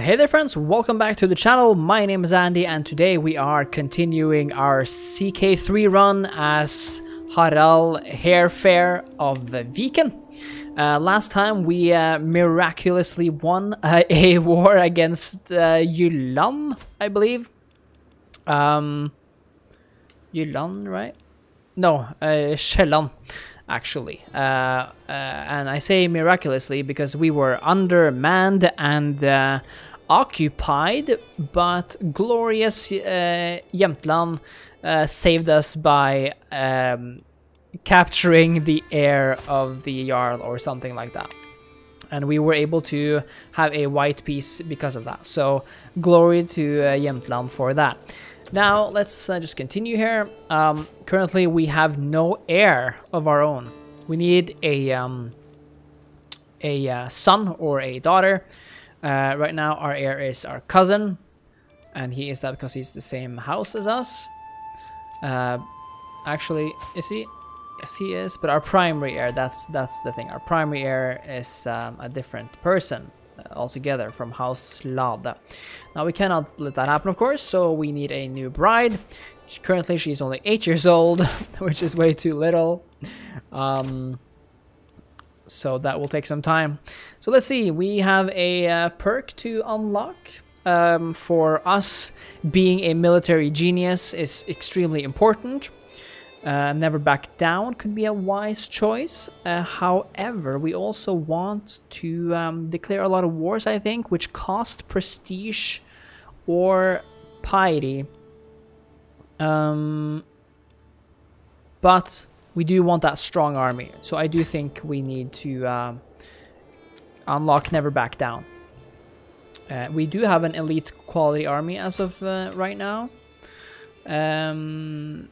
Hey there friends, welcome back to the channel. My name is Andy and today we are continuing our CK3 run as Harald Hairfair of Viken. Uh, last time we uh, miraculously won uh, a war against uh, Yulan, I believe. Um, Yulan, right? No, uh, Shellan actually. Uh, uh, and I say miraculously because we were undermanned and uh, occupied, but glorious uh, Jämtland uh, saved us by um, capturing the heir of the Jarl or something like that. And we were able to have a white peace because of that. So glory to uh, Jämtland for that. Now, let's uh, just continue here. Um, currently, we have no heir of our own. We need a, um, a uh, son or a daughter. Uh, right now, our heir is our cousin. And he is that because he's the same house as us. Uh, actually, is he? Yes, he is. But our primary heir, that's, that's the thing. Our primary heir is um, a different person altogether from House Lada. Now we cannot let that happen, of course, so we need a new bride. Currently, she's only 8 years old, which is way too little. Um, so that will take some time. So let's see, we have a uh, perk to unlock. Um, for us, being a military genius is extremely important. Uh, never back down could be a wise choice. Uh, however, we also want to um, declare a lot of wars, I think, which cost prestige or piety. Um, but we do want that strong army, so I do think we need to uh, unlock Never Back Down. Uh, we do have an elite quality army as of uh, right now. Um,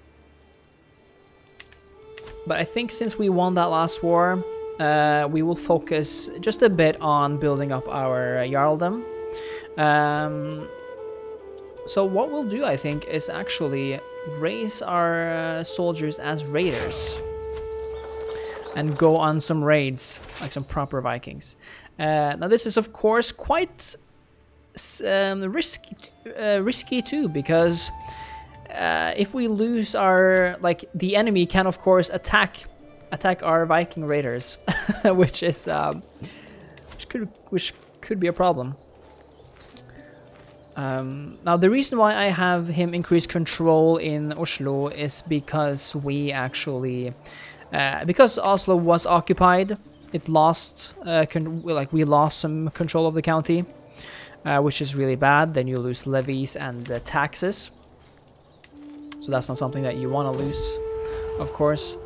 but I think since we won that last war, uh, we will focus just a bit on building up our uh, Jarldom. Um, so what we'll do, I think, is actually raise our uh, soldiers as raiders. And go on some raids, like some proper Vikings. Uh, now this is, of course, quite um, risky, uh, risky too, because uh, if we lose our like the enemy can of course attack attack our Viking raiders, which is um, which could which could be a problem. Um, now the reason why I have him increase control in Oslo is because we actually uh, because Oslo was occupied, it lost uh, like we lost some control of the county, uh, which is really bad. Then you lose levies and taxes. So that's not something that you want to lose, of course.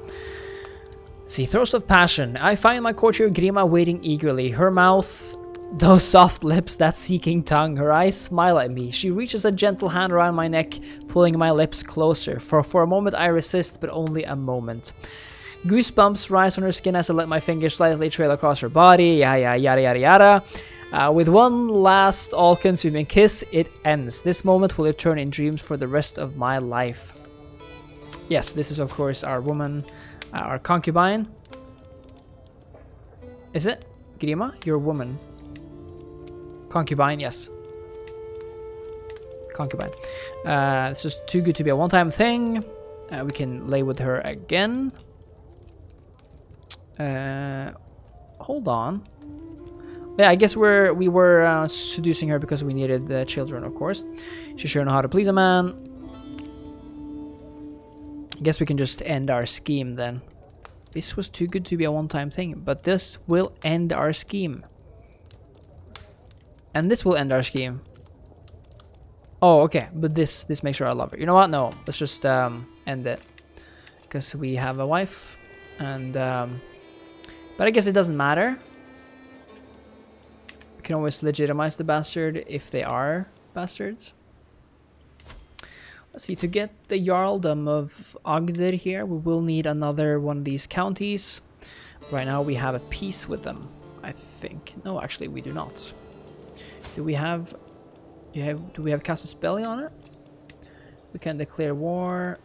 See, throws of passion. I find my courtier Grima waiting eagerly. Her mouth, those soft lips, that seeking tongue. Her eyes smile at me. She reaches a gentle hand around my neck, pulling my lips closer. For, for a moment I resist, but only a moment. Goosebumps rise on her skin as I let my fingers slightly trail across her body. Yada yada yada yada. Uh, with one last all-consuming kiss, it ends. This moment will return in dreams for the rest of my life. Yes, this is of course our woman, uh, our concubine. Is it? Grima? Your woman. Concubine, yes. Concubine. Uh, this is too good to be a one-time thing. Uh, we can lay with her again. Uh, hold on. Yeah, I guess we're we were uh, seducing her because we needed the children, of course. She sure know how to please a man. I guess we can just end our scheme then. This was too good to be a one-time thing, but this will end our scheme. And this will end our scheme. Oh, okay, but this this makes sure I love her. You know what? No, let's just um, end it. Because we have a wife, and... Um, but I guess it doesn't matter We can always legitimize the bastard if they are bastards. Let's see, to get the Jarldom of Agder here, we will need another one of these counties. Right now we have a peace with them, I think. No, actually we do not. Do we have... Do, you have, do we have Casus Belli on it? We can declare war.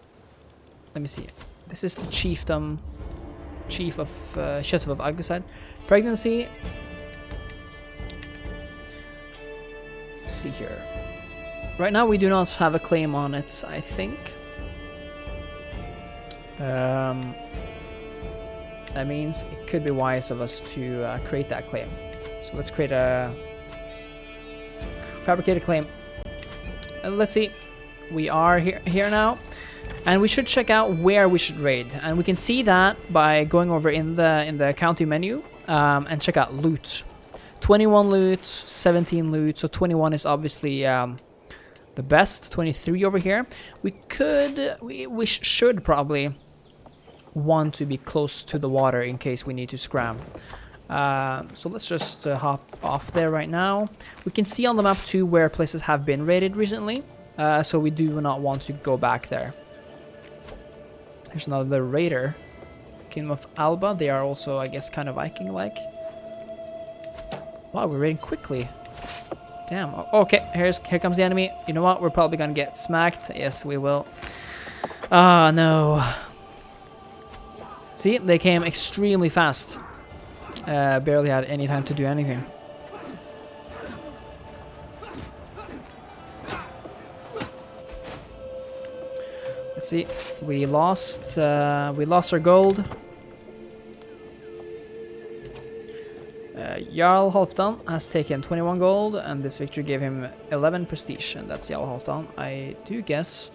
Let me see. This is the chiefdom, chief of uh, Chateau of Agderside. Pregnancy, Let's see here. Right now we do not have a claim on it, I think. Um, that means it could be wise of us to uh, create that claim. So let's create a fabricated claim. Uh, let's see. We are here here now. And we should check out where we should raid. And we can see that by going over in the in the county menu um, and check out loot. 21 loot, 17 loot. So 21 is obviously um, the best. 23 over here. We could, we, we sh should probably want to be close to the water in case we need to scram. Uh, so let's just uh, hop off there right now. We can see on the map too where places have been raided recently. Uh, so we do not want to go back there. Here's another raider. Kingdom of Alba. They are also, I guess, kind of Viking-like. Wow, we're raiding quickly. Damn. Okay, here's here comes the enemy. You know what? We're probably gonna get smacked. Yes, we will. Ah, oh, no. See, they came extremely fast. Uh, barely had any time to do anything. Let's see. We lost. Uh, we lost our gold. Uh, Jarl Halfdan has taken 21 gold, and this victory gave him 11 prestige, and that's Jarl Halfdan. I do guess.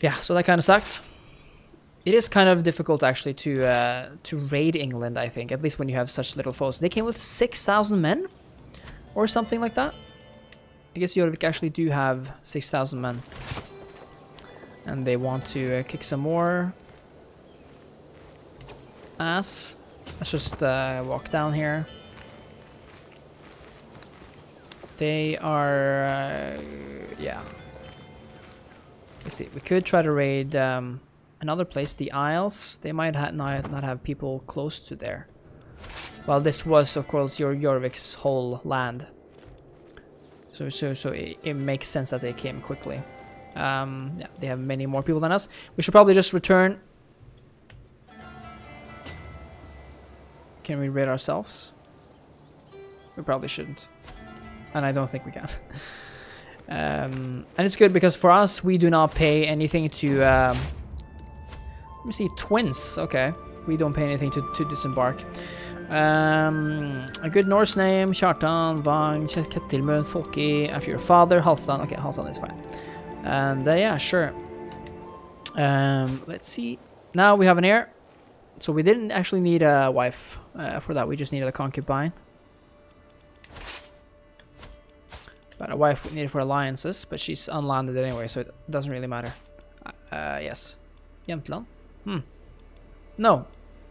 Yeah, so that kind of sucked. It is kind of difficult actually to uh, to raid England. I think, at least when you have such little foes. They came with 6,000 men, or something like that. I guess Jorvik actually do have 6,000 men. And they want to uh, kick some more ass. Let's just uh, walk down here. They are... Uh, yeah. Let's see. We could try to raid um, another place, the Isles. They might ha not, not have people close to there. Well, this was, of course, your Jorvik's whole land. So, so, so it, it, makes sense that they came quickly. Um, yeah, they have many more people than us. We should probably just return. Can we raid ourselves? We probably shouldn't. And I don't think we can. um, and it's good because for us, we do not pay anything to... Um, me see, twins. Okay. We don't pay anything to, to disembark. Um, a good Norse name, Kjartan, Vang, Ketilmund, Folki, after your father, Halfdan. Okay, Halfdan is fine. And uh, yeah, sure. Um, let's see. Now we have an heir. So we didn't actually need a wife uh, for that. We just needed a concubine. But a wife we needed for alliances, but she's unlanded anyway, so it doesn't really matter. Uh, yes. Jämtland? Hmm. No,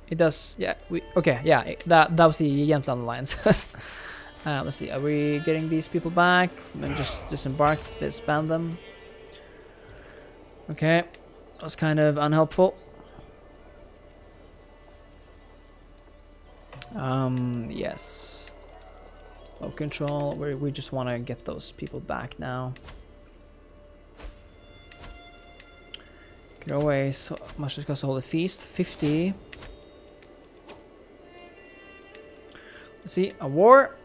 it does, yeah, we, okay, yeah, that, that was the Jämtland Alliance. uh, let's see, are we getting these people back? Maybe just disembark, disband them. Okay, that was kind of unhelpful. Um, yes. Low control, we, we just want to get those people back now. Get away, so much just cost to hold a feast. 50. see, a war.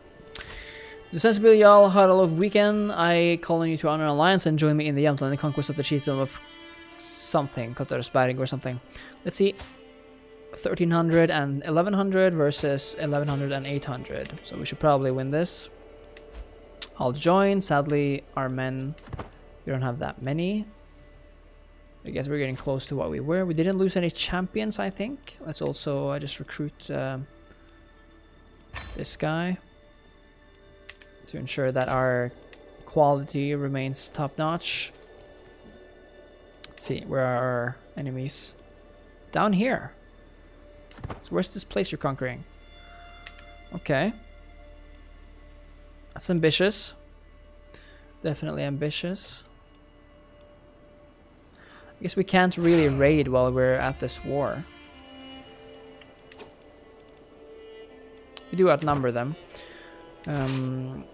The sensible Jarl Harald of Viken, I call on you to honor an alliance and join me in the Jämtland the conquest of the chiefdom of something, Kottersberg or something. Let's see. 1300 and 1100 versus 1100 and 800. So we should probably win this. I'll join. Sadly, our men, we don't have that many. I guess we're getting close to what we were. We didn't lose any champions, I think. Let's also uh, just recruit... Uh, this guy to ensure that our quality remains top-notch. Let's see, where are our enemies? Down here. So where's this place you're conquering? Okay. That's ambitious. Definitely ambitious. Guess we can't really raid while we're at this war. We do outnumber them. Um,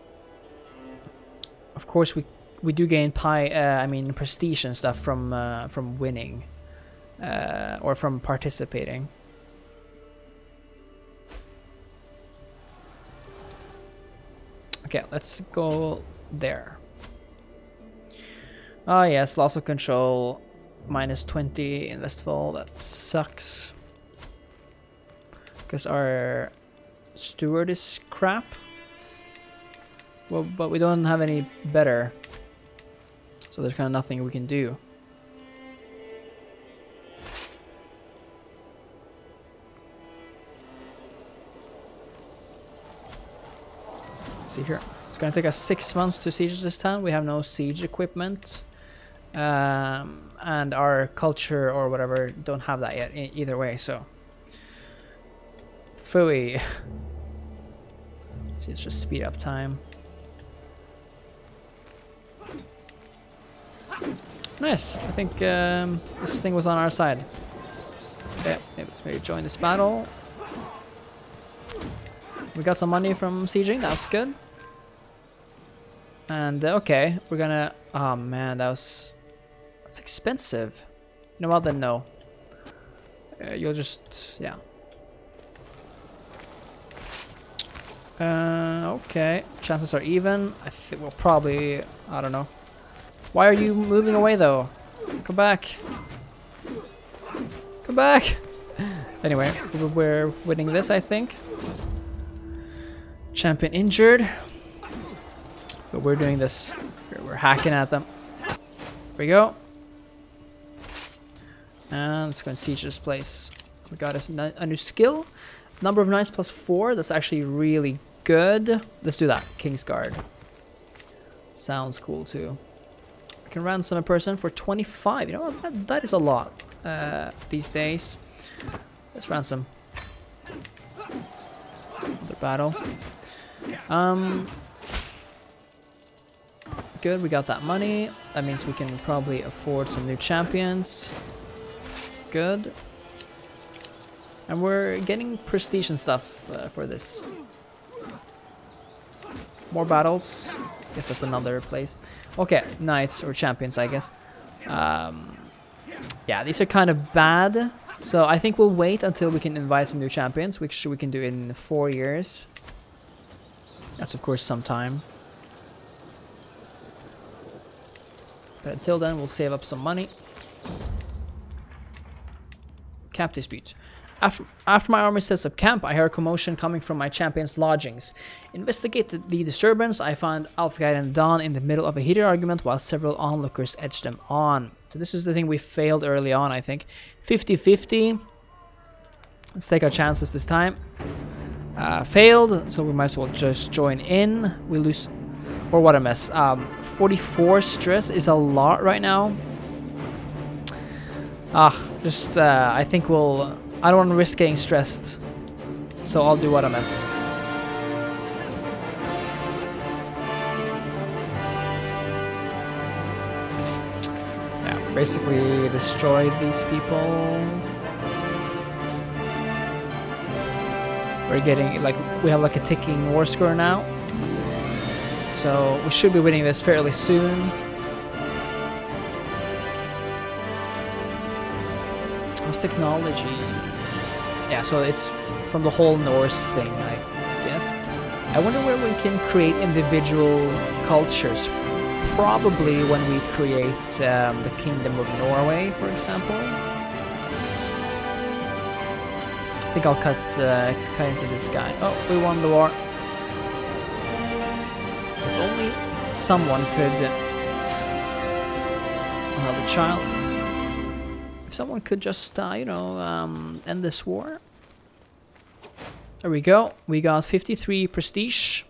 of course, we we do gain pi. Uh, I mean, prestige and stuff from uh, from winning uh, or from participating. Okay, let's go there. Oh yes, loss of control. Minus 20 in Vestfold. That sucks. Because our steward is crap. Well, but we don't have any better. So there's kind of nothing we can do. Let's see here. It's gonna take us six months to siege this town. We have no siege equipment. Um, and our culture or whatever don't have that yet either way, so. Fooey. See, it's just speed up time. Nice. I think um, this thing was on our side. Okay, let's maybe join this battle. We got some money from sieging. That's good. And uh, okay, we're gonna. Oh man, that was that's expensive. You know what? Then no. Uh, you'll just yeah. Uh, okay, chances are even. I think we'll probably. I don't know. Why are you moving away though? Come back. Come back. Anyway, we're winning this, I think. Champion injured. But we're doing this. We're hacking at them. There we go. And let's go and siege this place. We got a, a new skill. Number of knights plus four. That's actually really good. Let's do that. Kingsguard. Sounds cool too. I can ransom a person for 25. You know? That, that is a lot uh, these days. Let's ransom. Another battle. Um, good, we got that money. That means we can probably afford some new champions. Good. And we're getting prestige and stuff uh, for this. More battles. I Guess that's another place. Okay, knights or champions, I guess. Um, yeah, these are kind of bad. So I think we'll wait until we can invite some new champions, which we can do in four years. That's of course some time. But until then, we'll save up some money. Camp dispute. After, after my army sets up camp, I hear a commotion coming from my champion's lodgings. Investigated the disturbance, I found Alfgaard and Dawn in the middle of a heated argument while several onlookers edged them on. So this is the thing we failed early on, I think. 50-50. Let's take our chances this time. Uh, failed, so we might as well just join in. We lose... Or what a mess. Um, 44 stress is a lot right now. Ah, just, uh, I think we'll... I don't want to risk getting stressed. So I'll do what a mess. Yeah, basically destroyed these people. We're getting, like, we have like a ticking war score now. So we should be winning this fairly soon. What's technology? Yeah, so it's from the whole Norse thing, I guess. I wonder where we can create individual cultures. Probably when we create um, the Kingdom of Norway, for example. I think I'll cut, uh, cut into this guy. Oh, we won the war. If only someone could... Another child. Someone could just, uh, you know, um, end this war. There we go. We got 53 prestige.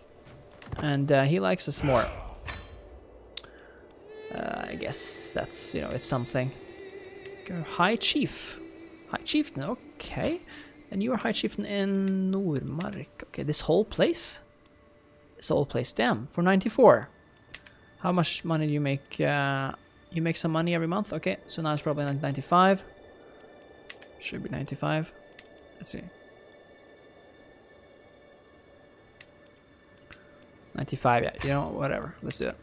And uh, he likes us more. Uh, I guess that's, you know, it's something. High Chief. High Chieftain, okay. And you are High Chieftain in Nordmark. Okay, this whole place? This whole place, damn, for 94. How much money do you make? Uh, you make some money every month? Okay, so now it's probably 95. Should be 95. Let's see. 95, yeah, you know, whatever. Let's do it.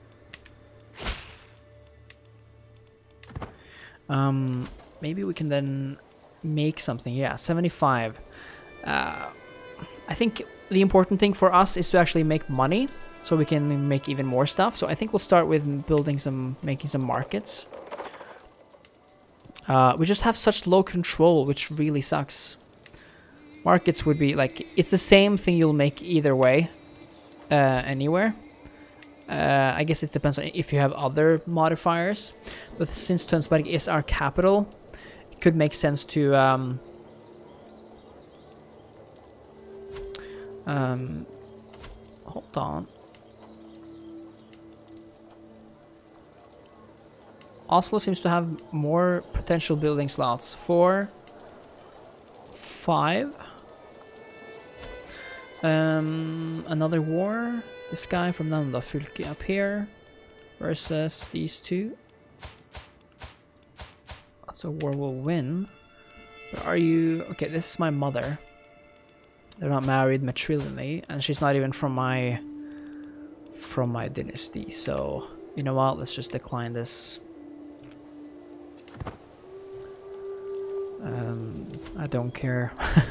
Um, maybe we can then make something. Yeah, 75. Uh, I think the important thing for us is to actually make money so we can make even more stuff. So I think we'll start with building some, making some markets. Uh, we just have such low control, which really sucks. Markets would be like, it's the same thing you'll make either way, uh, anywhere. Uh, I guess it depends on if you have other modifiers. But since Tønsberg is our capital, it could make sense to um, um, hold on. Oslo seems to have more potential building slots. Four, five. Um, another war. This guy from Namda Fylke up here versus these two. A war we'll win. But are you... Okay, this is my mother. They're not married matrilineally, and she's not even from my... from my dynasty, so... You know what, let's just decline this. Um, I don't care.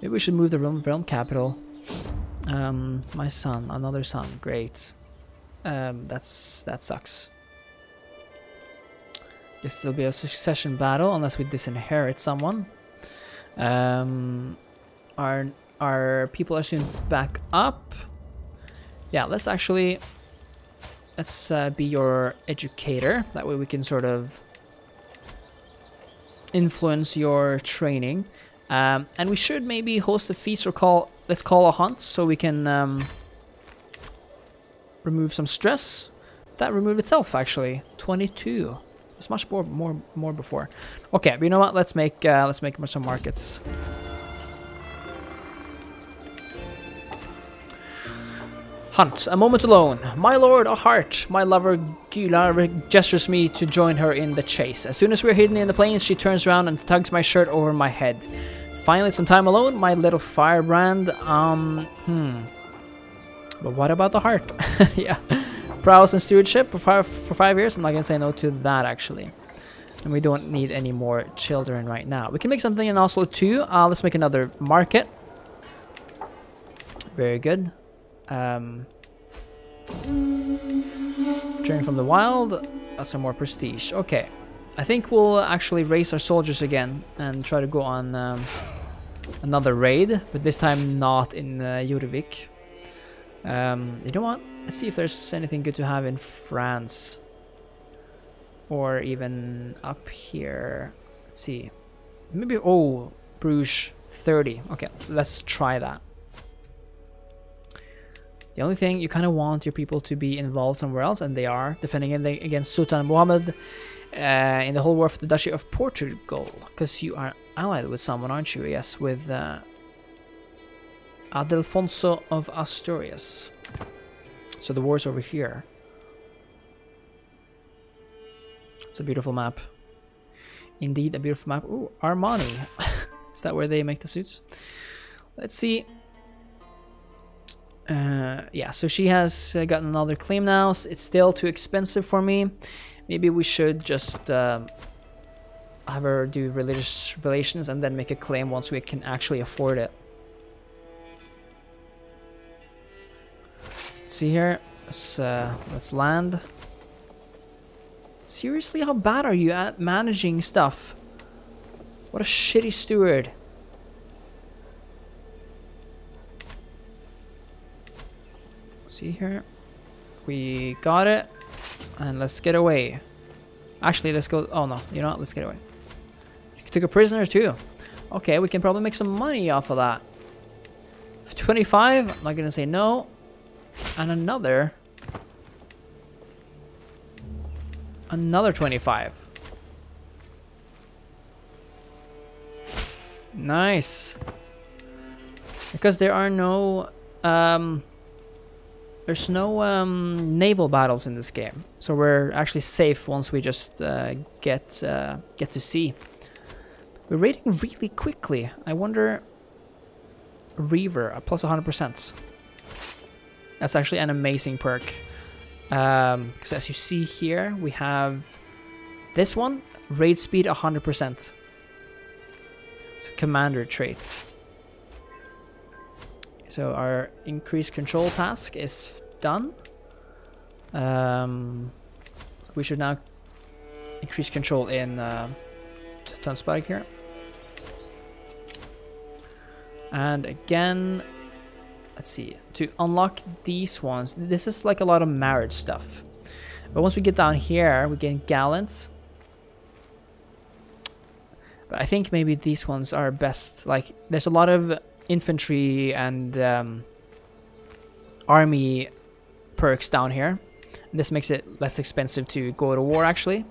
Maybe we should move the realm, realm capital. Um, my son, another son, great. Um, that's that sucks. Guess there'll be a succession battle unless we disinherit someone. Um, our our people are soon back up. Yeah, let's actually let's uh, be your educator. That way we can sort of influence your training. Um, and we should maybe host a feast or call, let's call a hunt so we can um, remove some stress. That removed itself actually, 22. It's much more, more, more before. Okay, but you know what? Let's make, uh, let's make some markets. Hunt, a moment alone. My lord, a heart. My lover, Gula, gestures me to join her in the chase. As soon as we're hidden in the plains, she turns around and tugs my shirt over my head. Finally, some time alone, my little firebrand. Um, hmm. But what about the heart? yeah. Prowess and stewardship for five, for five years? I'm not gonna say no to that, actually. And we don't need any more children right now. We can make something in Oslo too. Uh, let's make another market. Very good. Um, Journey from the wild. Some more prestige. Okay. I think we'll actually raise our soldiers again and try to go on um, another raid, but this time not in uh. Um, you know what? Let's see if there's anything good to have in France. Or even up here. Let's see. Maybe, oh, Bruges 30. Okay, let's try that. The only thing you kind of want your people to be involved somewhere else, and they are, defending against Sultan Muhammad uh, in the whole war for the Duchy of Portugal. Because you are allied with someone, aren't you? Yes, with uh, Adelfonso of Asturias. So the war's over here. It's a beautiful map. Indeed, a beautiful map. Ooh, Armani. Is that where they make the suits? Let's see. Uh, yeah, so she has uh, gotten another claim now. It's still too expensive for me. Maybe we should just uh, have her do religious relations and then make a claim once we can actually afford it. Let's see here. Let's, uh, let's land. Seriously, how bad are you at managing stuff? What a shitty steward. See here? We got it. And let's get away. Actually, let's go... Oh, no. You know what? Let's get away. You took a prisoner, too. Okay, we can probably make some money off of that. 25. I'm not going to say no. And another... Another 25. Nice. Because there are no... Um, there's no um, naval battles in this game, so we're actually safe once we just uh, get uh, get to sea. We're raiding really quickly. I wonder... Reaver, a plus 100%. That's actually an amazing perk. Because um, as you see here, we have this one, raid speed 100%. It's a commander trait. So our increased control task is done. Um, we should now increase control in uh, Tønsberg here. And again, let's see, to unlock these ones, this is like a lot of marriage stuff. But once we get down here, we get gallant. But I think maybe these ones are best. Like, there's a lot of infantry and um, army perks down here. This makes it less expensive to go to war, actually.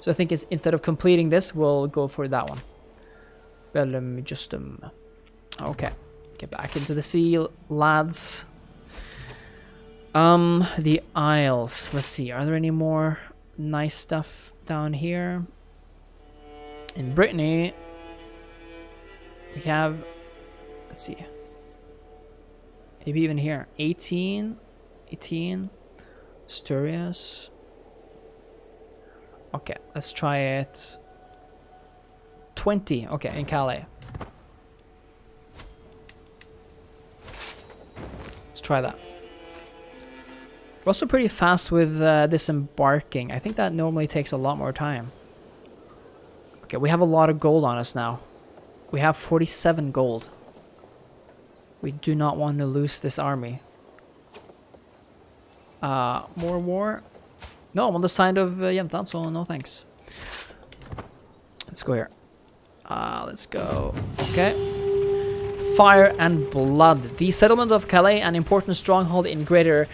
So I think instead of completing this, we'll go for that one. Well, let me just... Um, okay. Get back into the sea, lads. Um, the Isles. Let's see, are there any more nice stuff down here? In Brittany, we have, let's see, maybe even here, 18, 18, Asturias. Okay, let's try it. 20, okay, in Calais. Let's try that. We're also pretty fast with uh, disembarking. I think that normally takes a lot more time. Okay, we have a lot of gold on us now. We have 47 gold. We do not want to lose this army. Uh, more war? No, I'm on the side of uh, Jämtland, so no thanks. Let's go here. Uh, let's go. Okay. Fire and Blood. The settlement of Calais, an important stronghold in Greater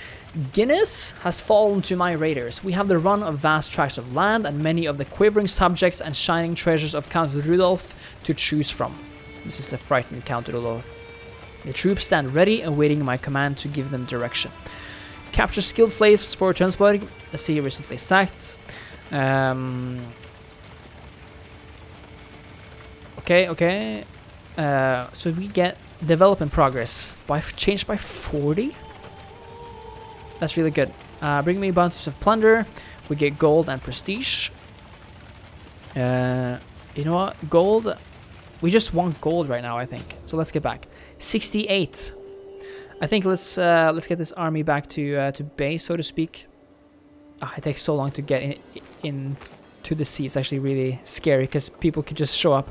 Guinness, has fallen to my raiders. We have the run of vast tracts of land and many of the quivering subjects and shining treasures of Count Rudolf to choose from. This is the frightened Count Rudolf. The troops stand ready, awaiting my command to give them direction. Capture skilled slaves for Tønsberg, a city recently sacked. Um, okay, okay. Uh, so we get development progress by changed by 40. That's really good. Uh, bring me bounties of plunder. We get gold and prestige. Uh, you know what? Gold. We just want gold right now, I think. So let's get back. 68. I think let's uh, let's get this army back to uh, to base, so to speak. Oh, it takes so long to get in, in to the sea. It's actually really scary because people could just show up.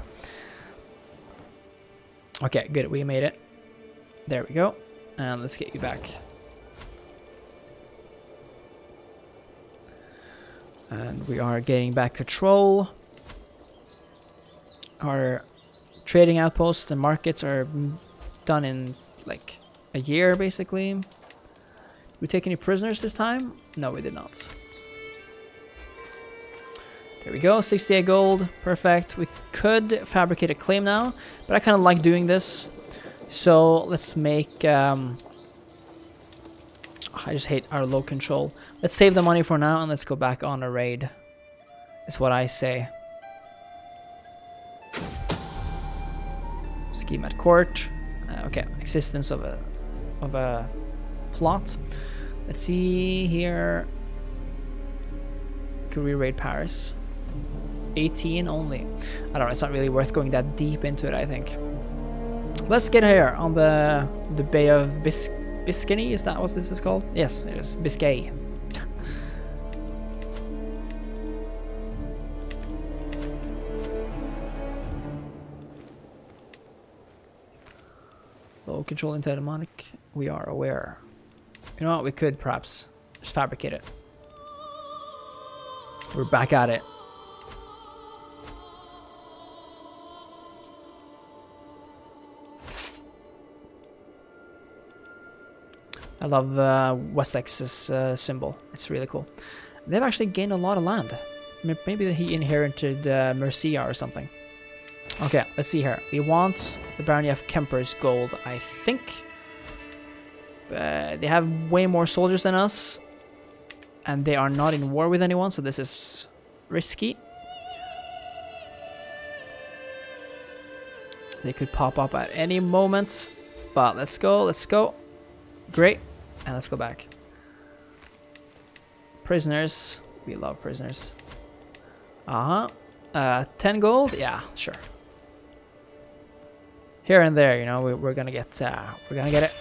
Okay, good. We made it. There we go. And let's get you back. And we are getting back control. Our trading outposts and markets are done in like a year, basically. Did we take any prisoners this time? No, we did not. There we go, 68 gold, perfect. We could fabricate a claim now, but I kind of like doing this. So let's make, um, I just hate our low control. Let's save the money for now and let's go back on a raid, is what I say. Scheme at court. Okay, existence of a of a plot. Let's see here. Can we raid Paris? 18 only. I don't know, it's not really worth going that deep into it, I think. Let's get here on the the Bay of Bis Biscayne, is that what this is called? Yes, it is. Biscay. Control into demonic, we are aware. You know what, we could perhaps just fabricate it. We're back at it. I love uh, Wessex's uh, symbol. It's really cool. They've actually gained a lot of land. Maybe he inherited uh, Mercia or something. Okay, let's see here. We want the Barony of Kemper's gold, I think. They have way more soldiers than us. And they are not in war with anyone, so this is risky. They could pop up at any moment. But let's go, let's go. Great. And let's go back. Prisoners. We love prisoners. Uh-huh. Uh, 10 gold? Yeah, sure. Here and there, you know, we, are gonna get, uh, we're gonna get it.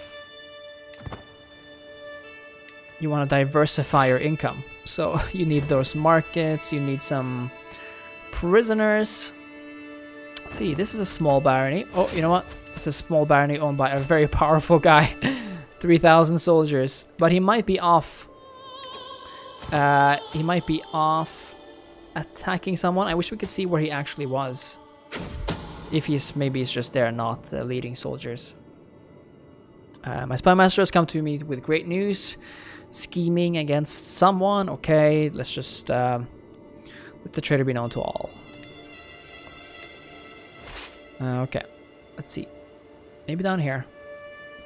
you want to diversify your income. So you need those markets, you need some prisoners. see, this is a small barony. Oh, you know what? It's a small barony owned by a very powerful guy. 3,000 soldiers. But he might be off. Uh, he might be off attacking someone. I wish we could see where he actually was. If he's, maybe he's just there not uh, leading soldiers. Uh, my spy master has come to me with great news. Scheming against someone. Okay, let's just um, let the traitor be known to all. Uh, okay, let's see. Maybe down here.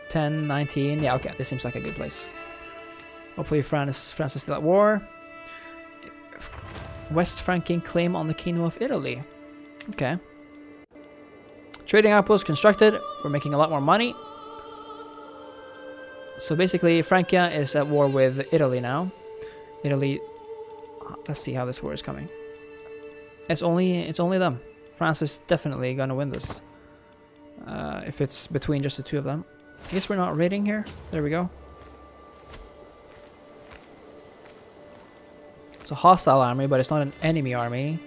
10, 19. Yeah, okay, this seems like a good place. Hopefully France, France is still at war. West Franking claim on the Kingdom of Italy. Okay. Trading outpost constructed. We're making a lot more money. So basically, Francia is at war with Italy now. Italy. Let's see how this war is coming. It's only it's only them. France is definitely gonna win this. Uh, if it's between just the two of them. I guess we're not raiding here. There we go. It's a hostile army, but it's not an enemy army.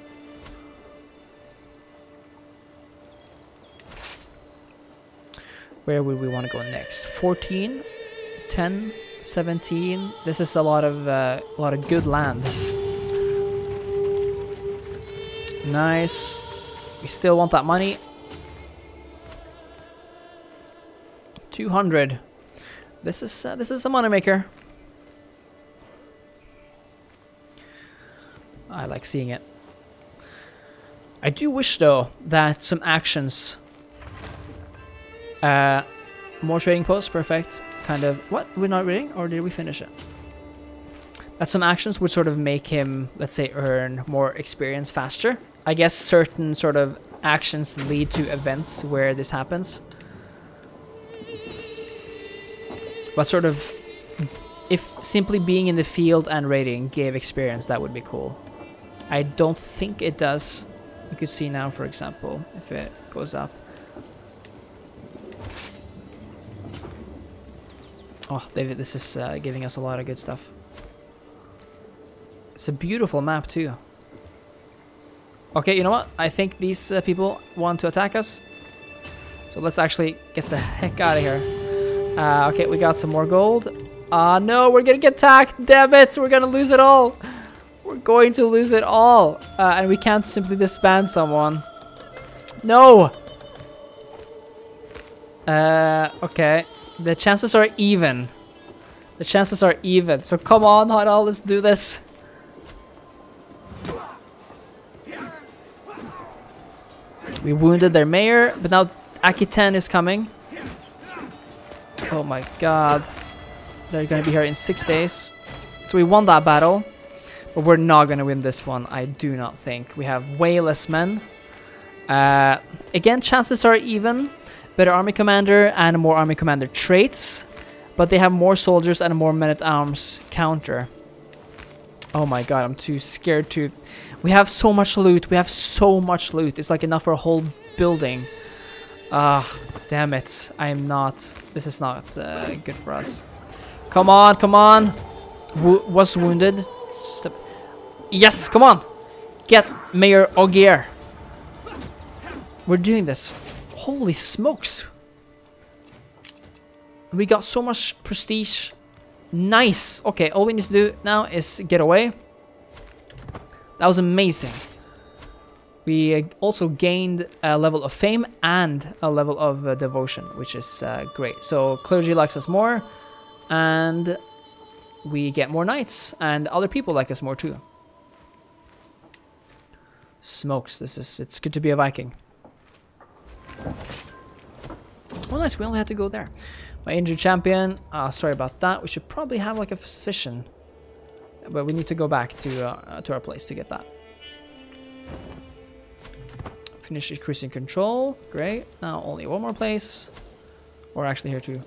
Where would we want to go next? 14, 10, 17. This is a lot of uh, a lot of good land. Nice. We still want that money. 200. This is uh, this is a moneymaker. I like seeing it. I do wish though that some actions uh more trading posts, perfect. Kind of what? We're not reading or did we finish it? That some actions would sort of make him, let's say, earn more experience faster. I guess certain sort of actions lead to events where this happens. But sort of, if simply being in the field and raiding gave experience, that would be cool. I don't think it does. You could see now, for example, if it goes up. Oh, David, this is uh, giving us a lot of good stuff. It's a beautiful map, too. Okay, you know what? I think these uh, people want to attack us. So let's actually get the heck out of here. Uh, okay, we got some more gold. Ah, uh, no, we're gonna get attacked. Damn it, we're gonna lose it all. We're going to lose it all. Uh, and we can't simply disband someone. No! Uh, okay. The chances are even. The chances are even. So come on, Harald, let's do this. We wounded their mayor, but now Aquitaine is coming. Oh my god. They're gonna be here in six days. So we won that battle. But we're not gonna win this one, I do not think. We have way less men. Uh, again, chances are even. Better army commander and more army commander traits. But they have more soldiers and more men-at-arms counter. Oh my god, I'm too scared to... We have so much loot. We have so much loot. It's like enough for a whole building. Ah, damn it. I am not... This is not uh, good for us. Come on, come on. W was wounded. Yes, come on. Get Mayor Ogier. We're doing this. Holy smokes. We got so much prestige. Nice. Okay, all we need to do now is get away. That was amazing. We uh, also gained a level of fame and a level of uh, devotion, which is uh, great. So clergy likes us more, and we get more knights, and other people like us more too. Smokes, this is, it's good to be a Viking. Nice, we only had to go there. My injured champion, uh, sorry about that. We should probably have like a physician. But we need to go back to, uh, to our place to get that. Finish increasing control. Great. Now only one more place. Or actually here too.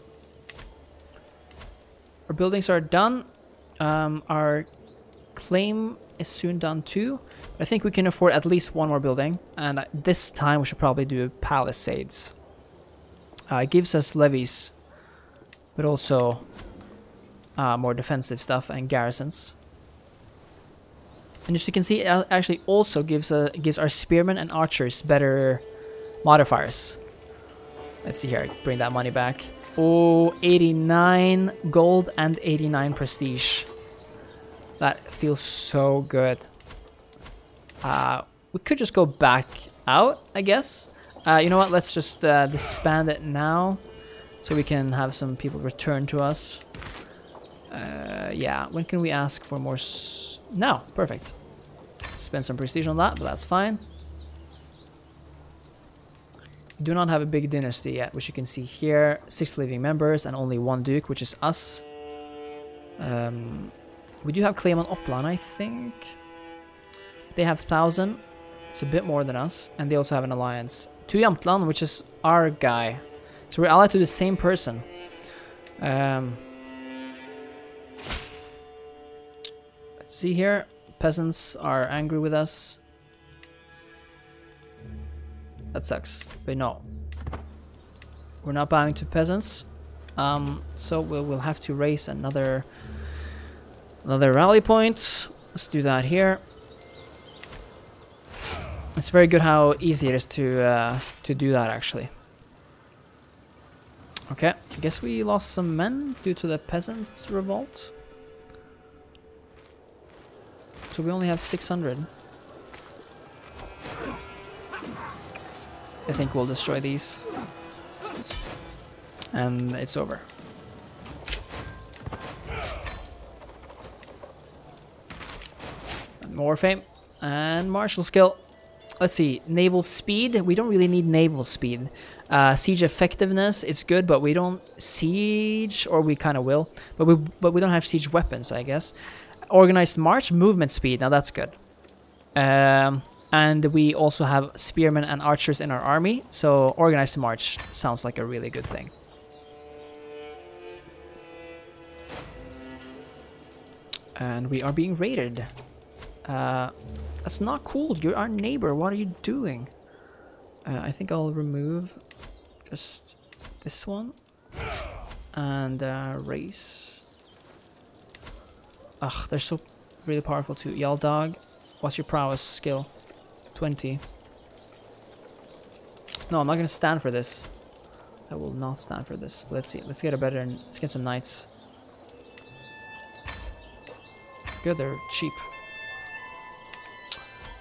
Our buildings are done. Um, our claim is soon done too. I think we can afford at least one more building. And uh, this time we should probably do palisades. Uh, it gives us levies. But also uh, more defensive stuff and garrisons. And as you can see, it actually also gives a, gives our spearmen and archers better modifiers. Let's see here, bring that money back. Oh, 89 gold and 89 prestige. That feels so good. Uh, we could just go back out, I guess. Uh, you know what, let's just uh, disband it now. So we can have some people return to us. Uh, yeah, when can we ask for more... no, perfect. Spend some prestige on that, but that's fine. We do not have a big dynasty yet, which you can see here. Six living members and only one duke, which is us. Um, we do have claim on Uppland, I think. They have 1,000. It's a bit more than us. And they also have an alliance. To Jamtland, which is our guy. So we're allied to the same person. Um, let's see here. Peasants are angry with us. That sucks. But no. We're not bowing to peasants. Um, so we'll, we'll have to raise another another rally point. Let's do that here. It's very good how easy it is to uh, to do that actually. Okay, I guess we lost some men due to the peasant revolt. So we only have 600. I think we'll destroy these. And it's over. More fame. And martial skill. Let's see. Naval speed. We don't really need naval speed. Uh, siege effectiveness is good, but we don't siege, or we kind of will. But we but we don't have siege weapons, I guess. Organized march, movement speed. Now that's good. Um, and we also have spearmen and archers in our army, so organized march sounds like a really good thing. And we are being raided. Uh, that's not cool. You're our neighbor. What are you doing? Uh, I think I'll remove just this one. And uh, race. Ugh, they're so really powerful too. Y'all dog. What's your prowess skill? 20. No, I'm not gonna stand for this. I will not stand for this. Let's see. Let's get a better. Let's get some knights. Good, they're cheap.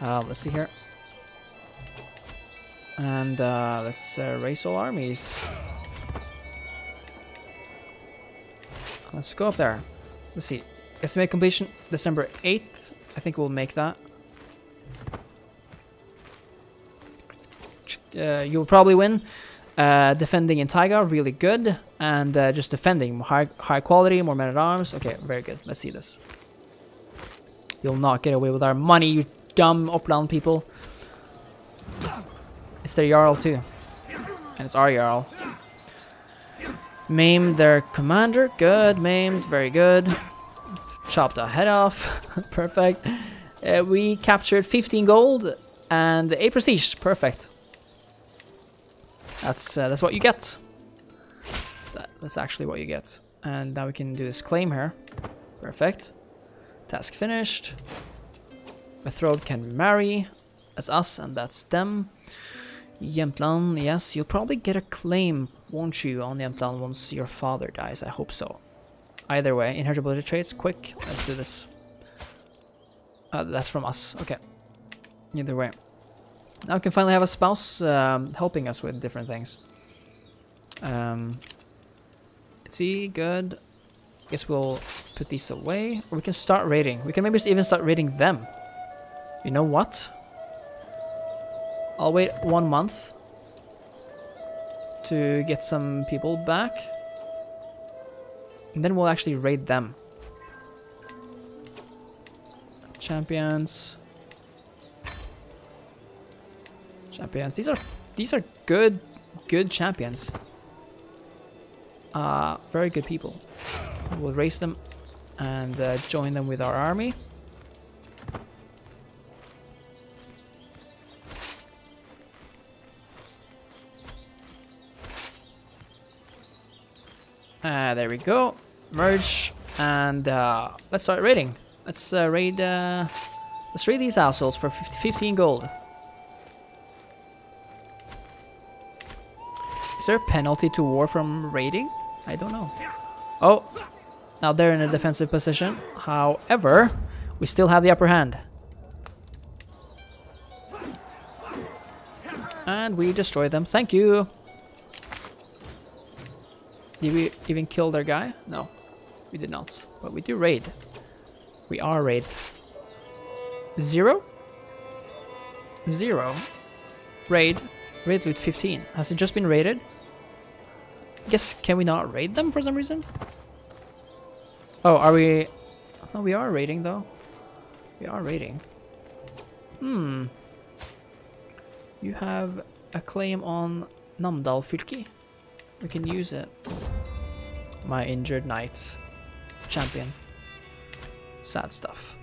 Uh, let's see here. And uh, let's uh, race all armies. Let's go up there. Let's see. Estimate completion December 8th. I think we'll make that. Uh, you'll probably win. Uh, defending in Taiga, really good. And uh, just defending, high, high quality, more men at arms. Okay, very good. Let's see this. You'll not get away with our money, you dumb Uppland people. It's their Jarl too. And it's our Jarl. Maimed their commander. Good, maimed. Very good. Chopped a head off. Perfect. Uh, we captured 15 gold and 8 prestige. Perfect. That's uh, that's what you get. That's actually what you get. And now we can do this claim here. Perfect. Task finished. Betrothed can marry. That's us and that's them. Jämtland, yes, you'll probably get a claim, won't you, on Jämtland once your father dies. I hope so. Either way, inheritability traits, quick. Let's do this. Uh, that's from us. Okay. Either way. Now we can finally have a spouse um, helping us with different things. Um, see, good. Guess we'll put these away. Or we can start raiding. We can maybe even start raiding them. You know what? I'll wait one month to get some people back. And then we'll actually raid them. Champions. Champions. These are these are good good champions. Uh very good people. We'll race them and uh, join them with our army. Ah, there we go. Merge. and uh, let's start raiding. Let's uh, raid. Uh, let's raid these assholes for 50, 15 gold. Is there a penalty to war from raiding? I don't know. Oh, now they're in a defensive position. However, we still have the upper hand. And we destroy them. Thank you. Did we even kill their guy? No, we did not. But we do raid. We are raid. Zero? Zero. Raid. Raid with 15. Has it just been raided? Guess, can we not raid them for some reason? Oh, are we... No, we are raiding though. We are raiding. Hmm. You have a claim on Namdal Fylki. We can use it. My injured knight. Champion. Sad stuff.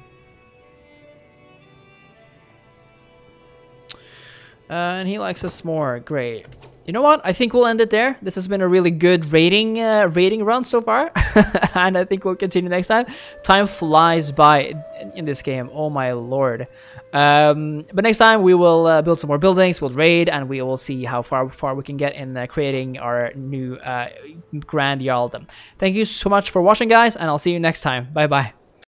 Uh, and he likes us more. Great. You know what? I think we'll end it there. This has been a really good rating uh, rating run so far, and I think we'll continue next time. Time flies by in this game. Oh my lord! Um, but next time we will uh, build some more buildings. We'll raid, and we will see how far far we can get in uh, creating our new uh, grand jarldom. Thank you so much for watching, guys, and I'll see you next time. Bye bye.